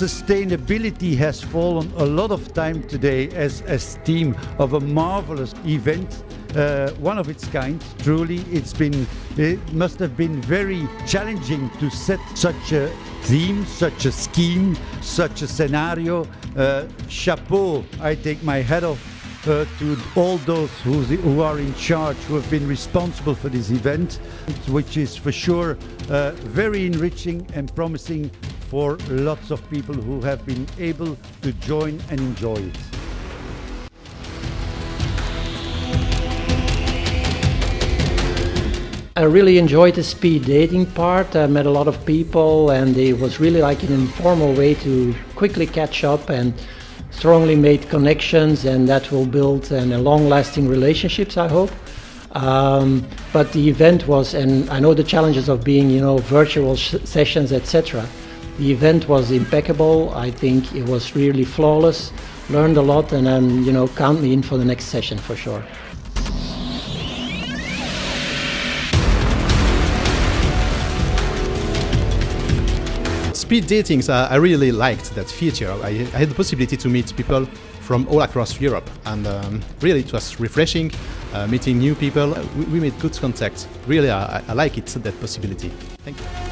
sustainability has fallen a lot of time today as a theme of a marvelous event. Uh, one of its kind, truly. It's been, it must have been very challenging to set such a theme, such a scheme, such a scenario. Uh, chapeau, I take my hat off uh, to all those who, who, are in charge, who have been responsible for this event, which is for sure uh, very enriching and promising for lots of people who have been able to join and enjoy it. I really enjoyed the speed dating part. I met a lot of people, and it was really like an informal way to quickly catch up and strongly made connections, and that will build and long-lasting relationships. I hope. Um, but the event was, and I know the challenges of being, you know, virtual sessions, etc. The event was impeccable. I think it was really flawless. Learned a lot, and um, you know, count me in for the next session for sure. Speed dating, uh, I really liked that feature. I, I, had the possibility to meet people from all across Europe, and um, really it was refreshing, uh, meeting new people. We, we, made good contact. Really, I, I like it, that possibility. Thank you.